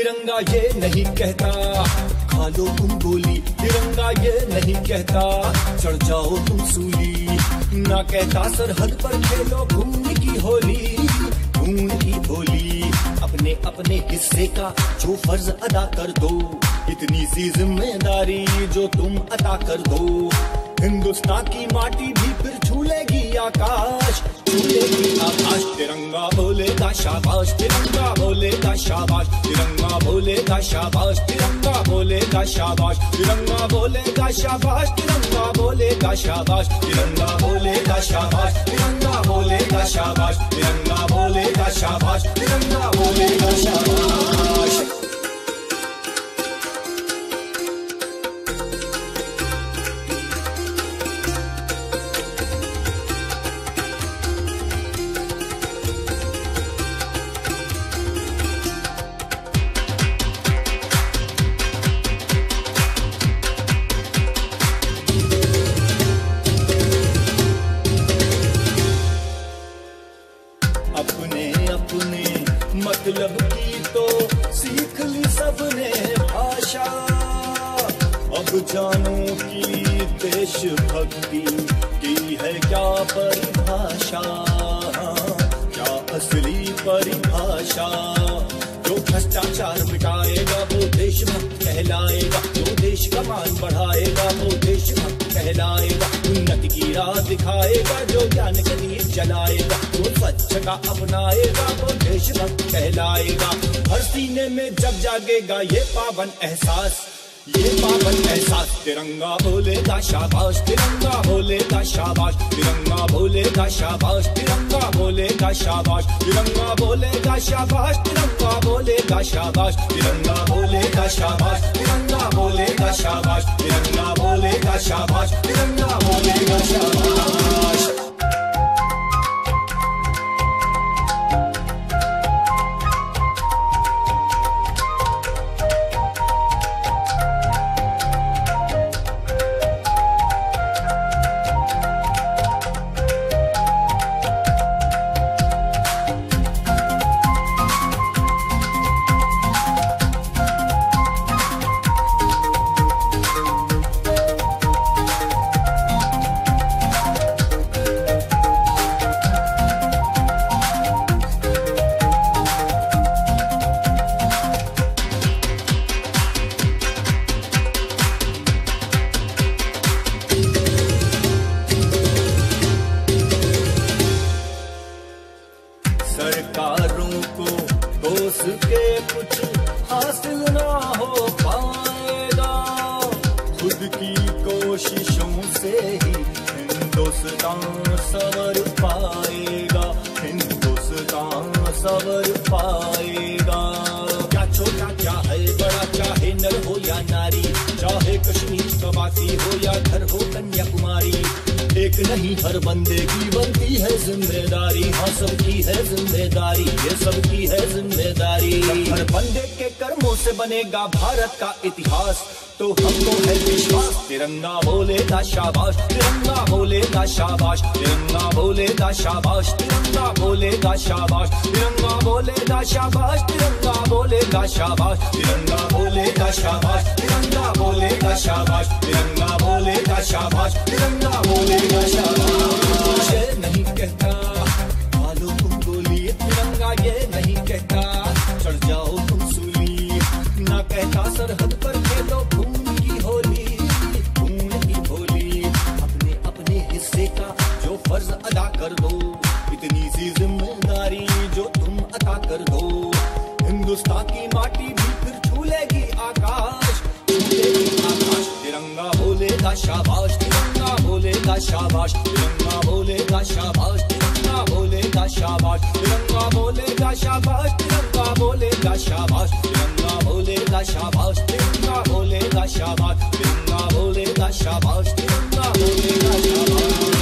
तिरंगा ये नहीं कहता। खा लो तुम गोली, तिरंगा ये नहीं कहता। चढ़ जाओ तुम सूली, ना कहता सरहद पर खेलो खून की होली। खून की होली, अपने अपने हिस्से का जो फ़र्ज़ अदा कर दो। इतनी सी ज़िम्मेदारी जो तुम अदा कर दो। हिंदुस्तान की माटी भी फिर छू लेगी आकाश। छू लेगी आकाश। तिरंगा बोलेगा शाबाश, तिरंगा बोलेगा शाबाश। तिरंगा बोलेगा शाबाश, तिरंगा बोलेगा शाबाश। तिरंगा बोलेगा शाबाश, तिरंगा बोलेगा शाबाश। तिरंगा बोलेगा शाबाश, तिरंगा बोलेगा शाबाश। तिरंगा बोलेगा शाबाश। सबने भाषा। अब जानो की देशभक्ति की है क्या परिभाषा। क्या असली परिभाषा। जो भ्रष्टाचार मिटाएगा, वो देशभक्त कहलाएगा। जो देश का मान बढ़ाएगा, वो देशभक्त कहलाएगा। दिखाएगा, जो ज्ञान के लिए जलाएगा जो स्वच्छता अपनाएगा, वो देशभक्त कहलाएगा। हर सीने में जब जागेगा, ये पावन एहसास। ये पावन एहसास तिरंगा बोलेगा शाबाश तिरंगा बोलेगा शाबाश तिरंगा बोलेगा शाबाश तिरंगा बोलेगा शाबाश तिरंगा बोलेगा शाबाश तिरंगा बोलेगा शाबाश तिरंगा बोलेगा शाबाश तिरंगा बोलेगा शाबाश तिरंगा बोलेगा शाबाश तिरंगा बोलेगा शाबाश खुद कोशिशों से ही हिंदुस्तान सवर पाएगा हिंदुस्तान सवर पाएगा। क्या छोटा नहीं, हर बंदे की बनती है ज़िम्मेदारी। हाँ सबकी है ज़िम्मेदारी, ये सबकी है ज़िम्मेदारी। हर बंदे के कर्मों से बनेगा भारत का इतिहास। तो हमको है विश्वास, तिरंगा बोलेगा शाबाश, तिरंगा बोलेगा शाबाश, तिरंगा बोलेगा शाबाश, तिरंगा बोलेगा शाबाश, तिरंगा बोलेगा शाबाश, तिरंगा बोलेगा शाबाश, तिरंगा बोलेगा शाबाश, तिरंगा बोलेगा शाबाश, तिरंगा बोलेगा शाबाश, तिरंगा सी ज़िम्मेदारी जो तुम अदा कर दो हिंदुस्तान की माटी भी फिर छू लेगी आकाश आकाश तिरंगा बोलेगा शाबाश तिरंगा बोलेगा शाबाश तिरंगा बोलेगा शाबाश तिरंगा बोलेगा शाबाश तिरंगा बोलेगा शाबाश तिरंगा बोलेगा शाबाश तिरंगा बोलेगा शाबाश तिरंगा बोलेगा शाबाश तिरंगा बोलेगा शाबाश तिरंगा बोलेगा शाबाश